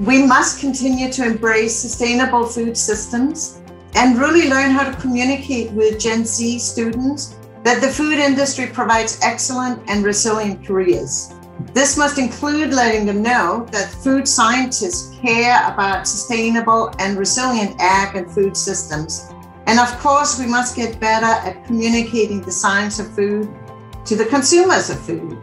We must continue to embrace sustainable food systems and really learn how to communicate with Gen Z students that the food industry provides excellent and resilient careers. This must include letting them know that food scientists care about sustainable and resilient ag and food systems. And of course, we must get better at communicating the science of food to the consumers of food.